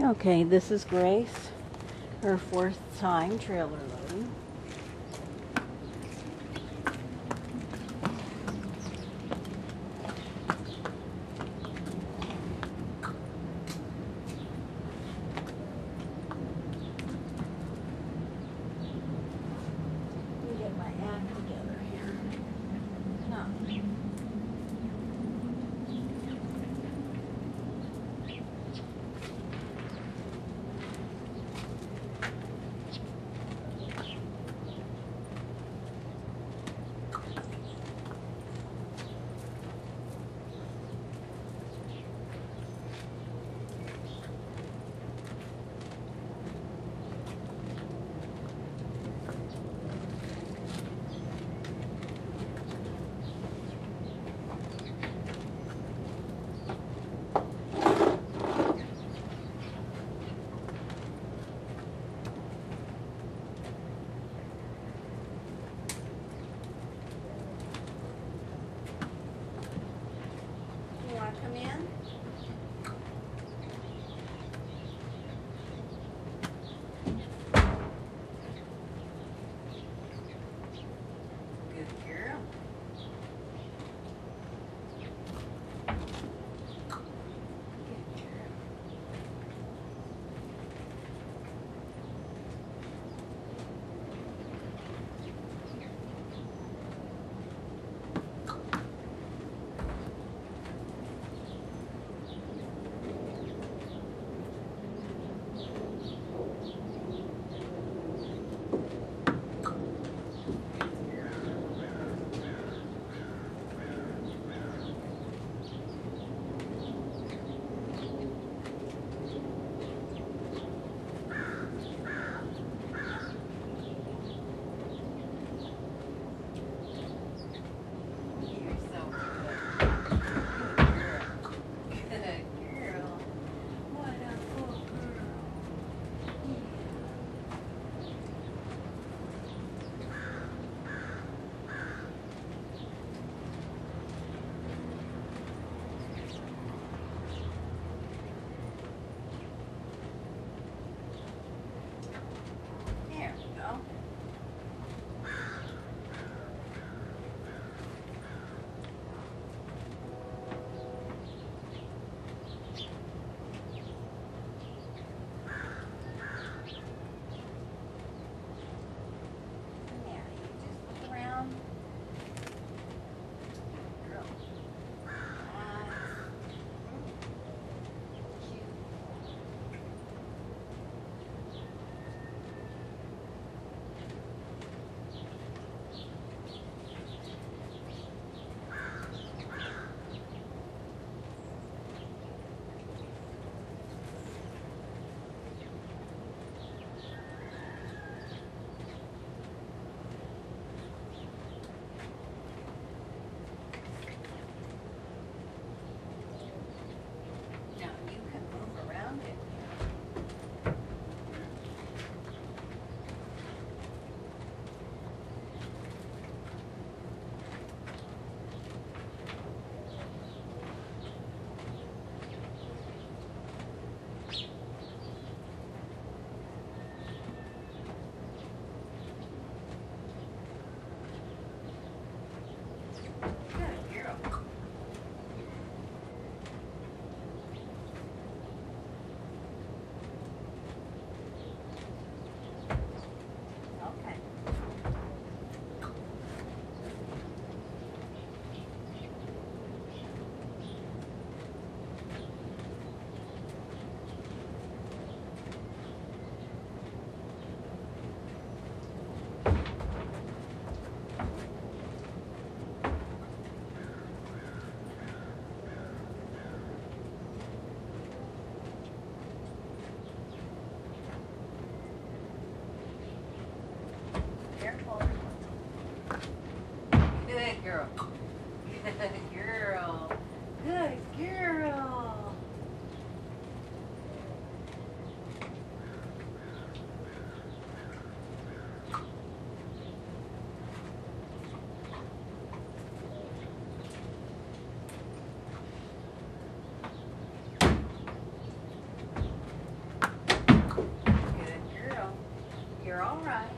Okay, this is Grace, her fourth time trailer loading. all right.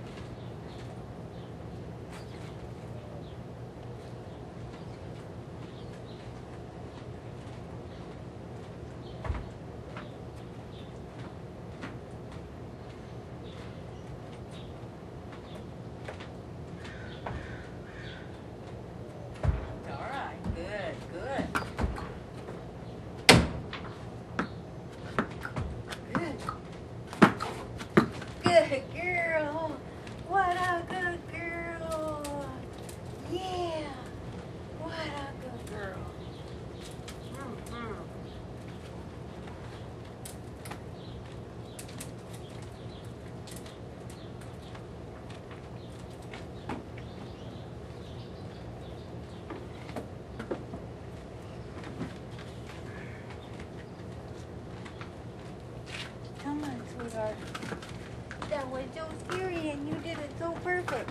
That was so scary and you did it so perfect.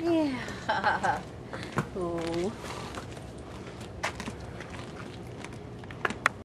Yeah. Oh.